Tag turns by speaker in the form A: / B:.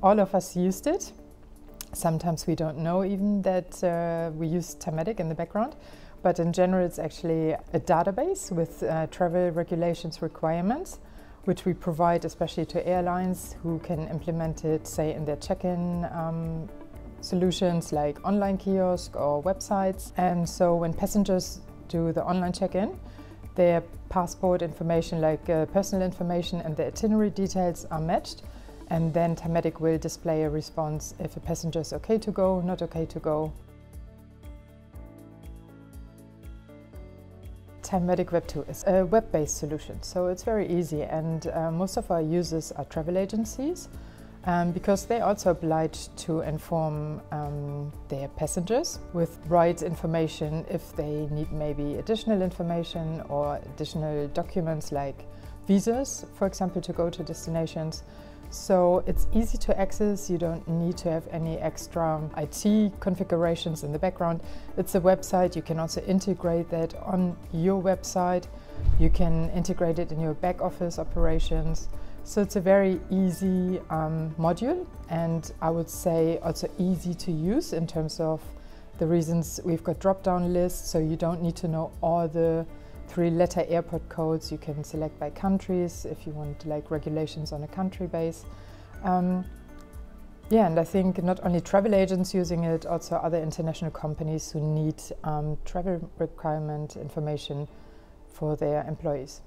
A: All of us used it. Sometimes we don't know even that uh, we use Timatic in the background, but in general it's actually a database with uh, travel regulations requirements which we provide especially to airlines who can implement it, say, in their check-in um, solutions like online kiosk or websites. And so when passengers do the online check-in, their passport information like uh, personal information and the itinerary details are matched and then Timatic will display a response if a passenger is okay to go, not okay to go. Timatic Web 2 is a web-based solution, so it's very easy and uh, most of our users are travel agencies um, because they're also obliged to inform um, their passengers with right information if they need maybe additional information or additional documents like visas, for example, to go to destinations. So it's easy to access, you don't need to have any extra IT configurations in the background. It's a website, you can also integrate that on your website. You can integrate it in your back office operations. So it's a very easy um, module and I would say also easy to use in terms of the reasons we've got drop-down lists so you don't need to know all the three letter airport codes. You can select by countries if you want like regulations on a country base. Um, yeah, and I think not only travel agents using it, also other international companies who need um, travel requirement information for their employees.